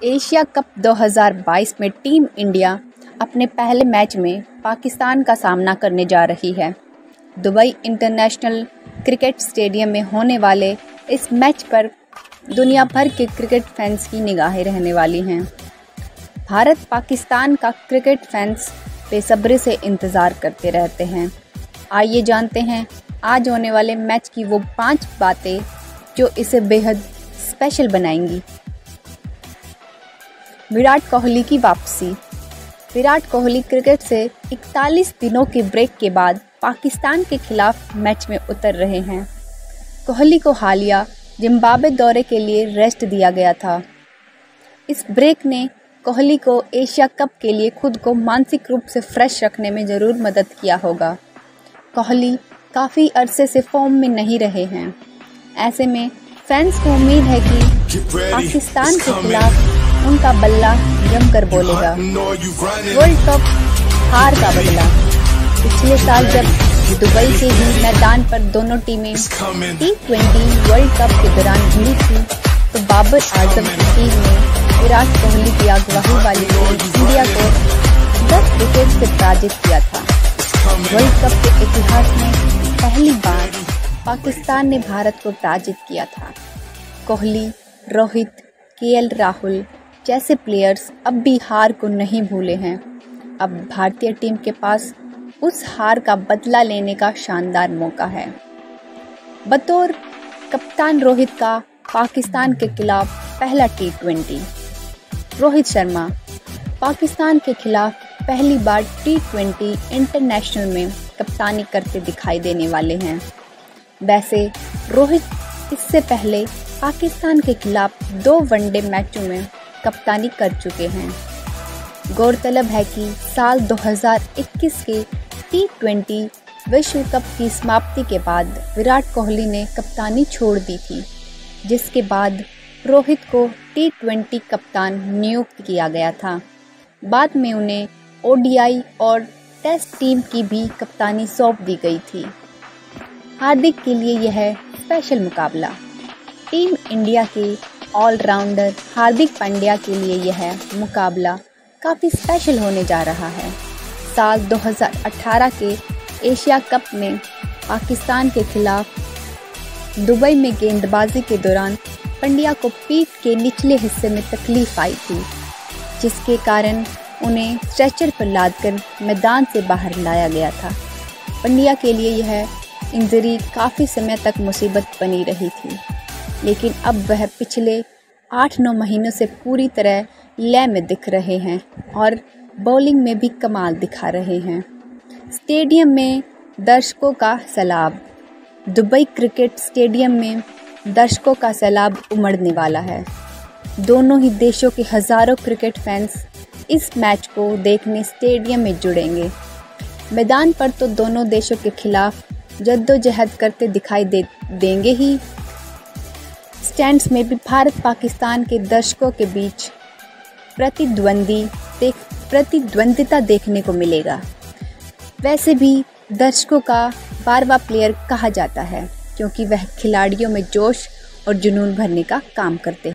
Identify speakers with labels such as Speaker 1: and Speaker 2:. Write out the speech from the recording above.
Speaker 1: Asia cup 2022 में team India अपने पहले मैच में पाकिस्तान का सामना करने जा रही है। दुबई इंटरनेशनल क्रिकेट स्टेडियम में होने वाले इस मैच पर दुनिया भर के क्रिकेट फैंस की निगाहें रहने वाली हैं। भारत पाकिस्तान का क्रिकेट फैंस बेसब्री से इंतज़ार करते रहते हैं। आइए जानते हैं, आज होने वाले मैच की वो पाँच बातें जो इसे बेहद स्पेशल बनाएँगी। विराट कोहली की वापसी। विराट कोहली क्रिकेट से 41 दिनों के ब्रेक के बाद पाकिस्तान के खिलाफ मैच में उतर रहे हैं। कोहली को हालिया जिम्बाब्वे दौरे के लिए रेस्ट दिया गया था। इस ब्रेक ने कोहली को एशिया कप के लिए खुद को मानसिक रूप से फ्रेश रखने में ज़रूर मदद किया होगा। कोहली काफ़ी अरसे से फॉर्म में नहीं रहे हैं। ऐसे में फैंस को उम्मीद है कि पाकिस्तान के खिलाफ उनका बल्ला जमकर बोलेगा। वर्ल्ड कप हार का बदला पिछले साल जब दुबई के ही मैदान पर दोनों टीमें टी ट्वेंटी वर्ल्ड कप के दौरान भिड़ी थी तो बाबर आज़म की टीम ने विराट कोहली की अगुवाई वाली इंडिया को 10 विकेट से पराजित किया था। वर्ल्ड कप के इतिहास में पहली बार पाकिस्तान ने भारत को पराजित किया था। कोहली, रोहित, के राहुल जैसे प्लेयर्स अब भी हार को नहीं भूले हैं। अब भारतीय टीम के पास उस हार का बदला लेने का शानदार मौका है। बतौर कप्तान रोहित का पाकिस्तान के खिलाफ पहला टी ट्वेंटी रोहित शर्मा, पाकिस्तान के खिलाफ पहली बार टी ट्वेंटी इंटरनेशनल में कप्तानी करते दिखाई देने वाले हैं। वैसे रोहित इससे पहले पाकिस्तान के खिलाफ दो वनडे मैचों में कप्तानी कर चुके हैं। गौरतलब है कि साल 2021 के टी ट्वेंटी विश्व कप की समाप्ति के बाद विराट कोहली ने कप्तानी छोड़ दी थी, जिसके बाद रोहित को टी ट्वेंटी कप्तान नियुक्त किया गया था। बाद में उन्हें ओडीआई और टेस्ट टीम की भी कप्तानी सौंप दी गई थी। हार्दिक के लिए यह स्पेशल मुकाबला। टीम इंडिया के ऑलराउंडर हार्दिक पांड्या के लिए यह मुकाबला काफ़ी स्पेशल होने जा रहा है। साल 2018 के एशिया कप में पाकिस्तान के खिलाफ दुबई में गेंदबाजी के दौरान पंड्या को पीठ के निचले हिस्से में तकलीफ़ आई थी, जिसके कारण उन्हें स्ट्रेचर पर लादकर मैदान से बाहर लाया गया था। पंड्या के लिए यह इंजरी काफ़ी समय तक मुसीबत बनी रही थी। लेकिन अब वह पिछले आठ नौ महीनों से पूरी तरह लय में दिख रहे हैं और बॉलिंग में भी कमाल दिखा रहे हैं। स्टेडियम में दर्शकों का सैलाब। दुबई क्रिकेट स्टेडियम में दर्शकों का सैलाब उमड़ने वाला है। दोनों ही देशों के हज़ारों क्रिकेट फैंस इस मैच को देखने स्टेडियम में जुड़ेंगे। मैदान पर तो दोनों देशों के खिलाफ जद्दोजहद करते दिखाई दे, देंगे ही। स्टैंड्स में भी भारत पाकिस्तान के दर्शकों के बीच प्रतिद्वंदी देख, प्रतिद्वंदिता देखने को मिलेगा। वैसे भी दर्शकों का बारवा प्लेयर कहा जाता है, क्योंकि वह खिलाड़ियों में जोश और जुनून भरने का काम करते हैं।